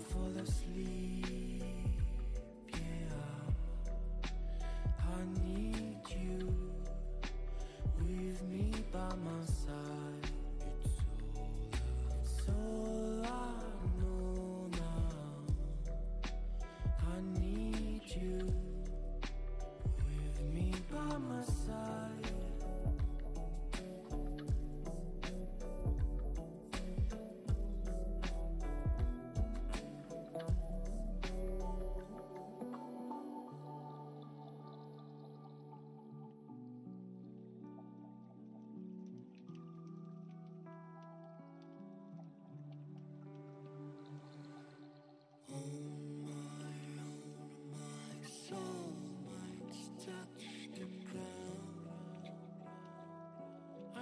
fall asleep.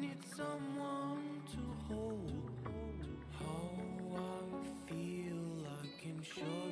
need someone to hold. How I feel, I can show.